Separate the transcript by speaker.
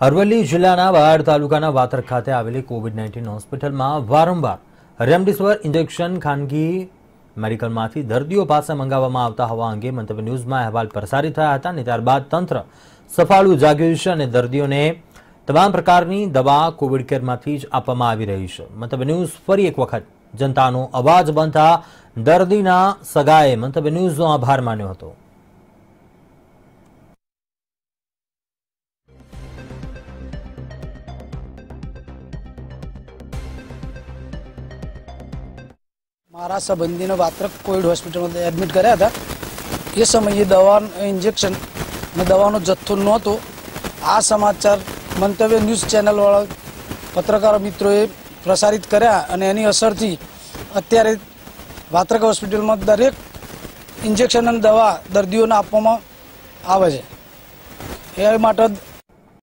Speaker 1: અરવલ્લી જિલ્લાના વાયાડ તાલુકાના વાતર ખાતે આવેલી કોવિડ નાઇન્ટીન હોસ્પિટલમાં વારંવાર રેમડેસિવિર ઇન્જેક્શન ખાનગી મેડિકલમાંથી દર્દીઓ પાસે મંગાવવામાં આવતા હોવા અંગે મંતવ્ય ન્યૂઝમાં અહેવાલ પ્રસારિત થયા હતા અને ત્યારબાદ તંત્ર સફાળું જાગ્યું છે અને દર્દીઓને તમામ પ્રકારની દવા કોવિડ કેરમાંથી જ આપવામાં આવી રહી છે. મંતવ્ય ન્યૂઝ ફરી એક વખત. જનતાનો અવાજ બનતા દર્દીના સગાએ મંતવ્ય ન્યૂઝનો આભાર માન્યો હતો.
Speaker 2: મારા સંબંધીને વાત્રક કોવિડ હોસ્પિટલમાં એડમિટ કર્યા હતા. એ સમયે દવા ઇન્જેક્શન અને દવાનો જથ્થો નહોતો. આ સમાચાર મંતવ્ય ન્યૂઝ ચેનલવાળા પત્રકારો મિત્રોએ પ્રસારિત કર્યા અને એની અસરથી અત્યારે વાત્રક હોસ્પિટલમાં દરેક ઇન્જેક્શન અને દવા દર્દીઓને આપવામાં આવે છે. એ માટે